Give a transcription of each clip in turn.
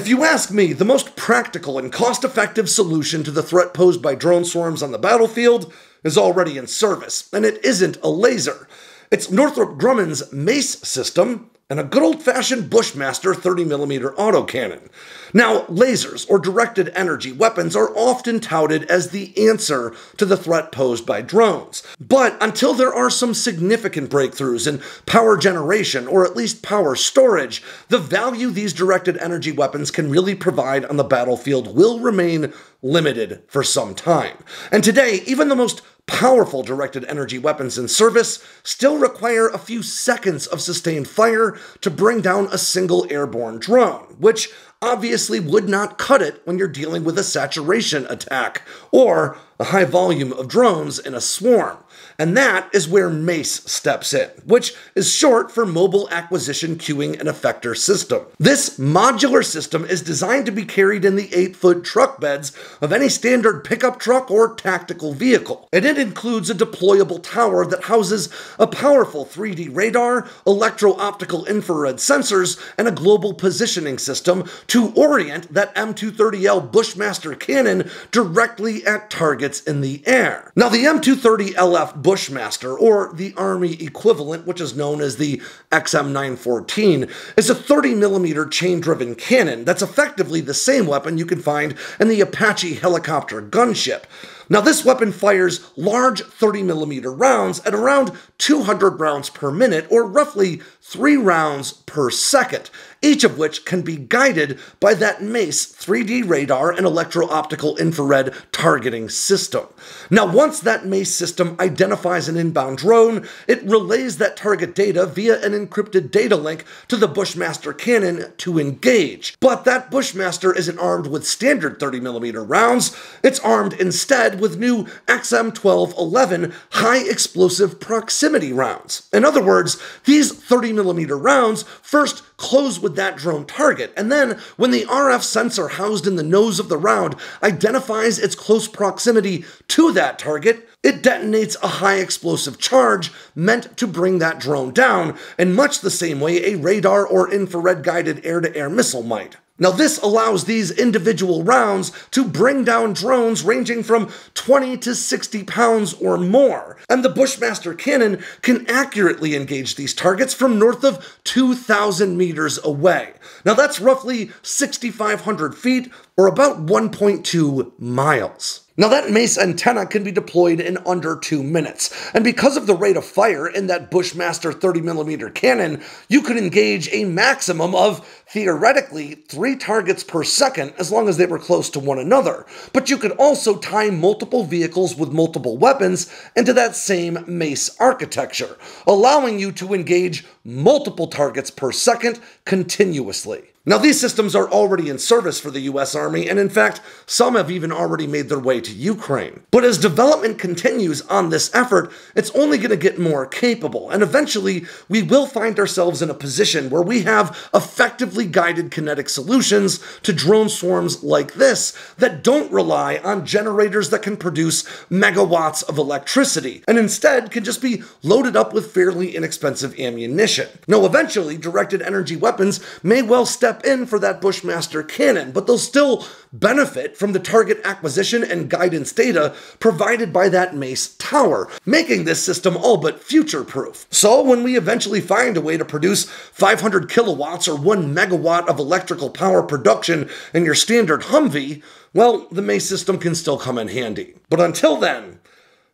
If you ask me, the most practical and cost effective solution to the threat posed by drone swarms on the battlefield is already in service, and it isn't a laser. It's Northrop Grumman's MACE system, and a good old fashioned Bushmaster 30mm autocannon. Now, lasers or directed energy weapons are often touted as the answer to the threat posed by drones. But until there are some significant breakthroughs in power generation or at least power storage, the value these directed energy weapons can really provide on the battlefield will remain limited for some time. And today, even the most powerful directed energy weapons in service still require a few seconds of sustained fire to bring down a single airborne drone, which obviously would not cut it when you're dealing with a saturation attack or a high volume of drones in a swarm. And that is where MACE steps in, which is short for Mobile Acquisition Cueing and Effector System. This modular system is designed to be carried in the 8 foot truck beds of any standard pickup truck or tactical vehicle. And it includes a deployable tower that houses a powerful 3D radar, electro optical infrared sensors, and a global positioning system to orient that M230L Bushmaster cannon directly at targets in the air. Now, the M230LF Bushmaster, or the Army equivalent, which is known as the XM914, is a 30 millimeter chain driven cannon that's effectively the same weapon you can find in the Apache helicopter gunship. Now, this weapon fires large 30mm rounds at around 200 rounds per minute, or roughly 3 rounds per second, each of which can be guided by that MACE 3D radar and electro optical infrared targeting system. Now, once that MACE system identifies an inbound drone, it relays that target data via an encrypted data link to the Bushmaster cannon to engage. But that Bushmaster isn't armed with standard 30mm rounds, it's armed instead with new XM1211 high explosive proximity rounds. In other words, these 30mm rounds first close with that drone target, and then when the RF sensor housed in the nose of the round identifies its close proximity to that target, it detonates a high explosive charge meant to bring that drone down in much the same way a radar or infrared guided air to air missile might. Now, this allows these individual rounds to bring down drones ranging from 20 to 60 pounds or more, and the Bushmaster cannon can accurately engage these targets from north of 2,000 meters away. Now, that's roughly 6,500 feet or about 1.2 miles. Now, that mace antenna can be deployed in under two minutes, and because of the rate of fire in that Bushmaster 30mm cannon, you could engage a maximum of, theoretically, three targets per second as long as they were close to one another. But you could also tie multiple vehicles with multiple weapons into that same mace architecture, allowing you to engage multiple targets per second continuously. Now, these systems are already in service for the US Army, and in fact, some have even already made their way to Ukraine. But as development continues on this effort, it's only going to get more capable, and eventually, we will find ourselves in a position where we have effectively guided kinetic solutions to drone swarms like this that don't rely on generators that can produce megawatts of electricity, and instead can just be loaded up with fairly inexpensive ammunition. Now, eventually, directed energy weapons may well step step in for that Bushmaster cannon, but they'll still benefit from the target acquisition and guidance data provided by that Mace tower, making this system all but future proof. So, when we eventually find a way to produce 500 kilowatts or 1 megawatt of electrical power production in your standard Humvee, well, the Mace system can still come in handy. But until then,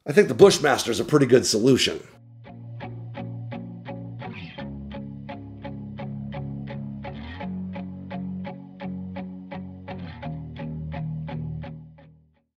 I think the Bushmaster is a pretty good solution.